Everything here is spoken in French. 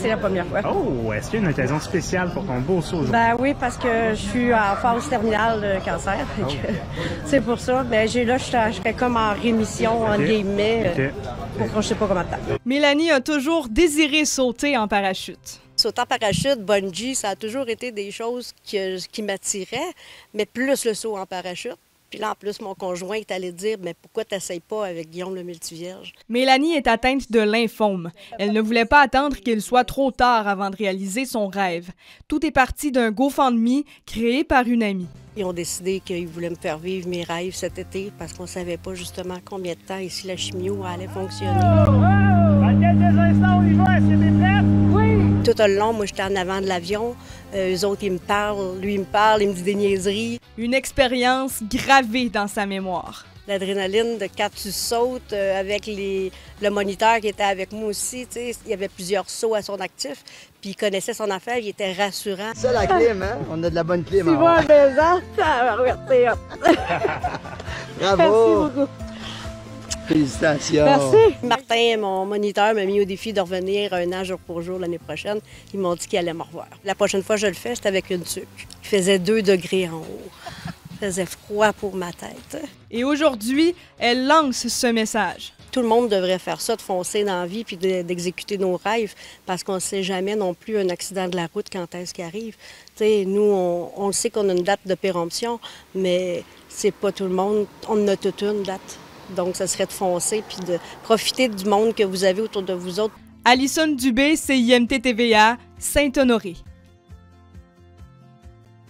C'est la première fois. Oh, est-ce qu'il y a une occasion spéciale pour ton beau saut aujourd'hui? Ben oui, parce que je suis en phase terminale de cancer. que C'est pour ça. Ben j'ai là, je serais comme en rémission, en Ok. guillemets, euh, Ok. pour je sais pas comment de temps. Mélanie a toujours désiré sauter en parachute. Sauter en parachute, bungee, ça a toujours été des choses que- qui m'attiraient, mais plus le saut en parachute. Puis là, en plus, mon conjoint est allé dire Mais pourquoi tu n'essayes pas avec Guillaume le multivierge? Mélanie est atteinte de lymphome. Elle ne voulait pas attendre qu'il soit trop tard avant de réaliser son rêve. Tout est parti d'un GoFundMe créé par une amie. Ils ont décidé qu'ils voulaient me faire vivre mes rêves cet été parce qu'on ne savait pas justement combien de temps et si la chimio allait fonctionner. Tout le long, moi, j'étais en avant de l'avion. Euh, eux autres, ils me parlent. Lui, il me parle, il me dit des niaiseries. Une expérience gravée dans sa mémoire. L'adrénaline de quand tu sautes euh, avec les, le moniteur qui était avec moi aussi, tu sais, il y avait plusieurs sauts à son actif, puis il connaissait son affaire, il était rassurant. Ça, la clim, hein? On a de la bonne clim. Tu en vois, ça va c'est hot. Bravo! Félicitations! Merci. Martin, mon moniteur, m'a mis au défi de revenir un an jour pour jour l'année prochaine. Ils m'ont dit qu'ils allaient me revoir. La prochaine fois que je le fais, c'est avec une tuque. Il faisait 2 degrés en haut. Il faisait froid pour ma tête. Et aujourd'hui, elle lance ce message. Tout le monde devrait faire ça, de foncer dans la vie puis de- d'exécuter nos rêves, parce qu'on ne sait jamais non plus un accident de la route quand est-ce qu'il arrive. Tu sais, nous, on, on le sait qu'on a une date de péremption, mais c'est pas tout le monde. On en a toute une date. Donc, ce serait de foncer puis de profiter du monde que vous avez autour de vous autres. Alison Dubé, CIMT TVA, Saint-Honoré.